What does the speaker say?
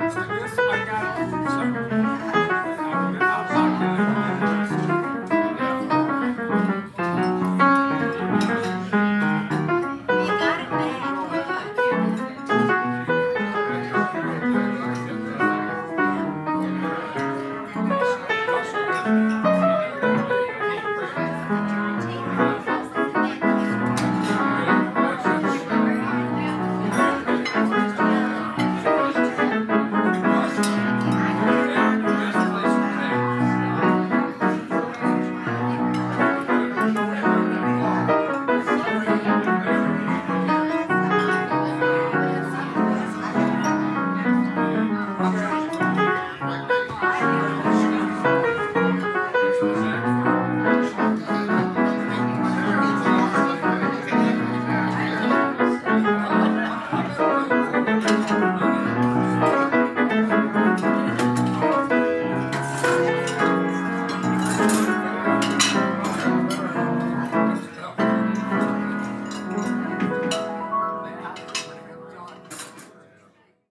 back to this. I got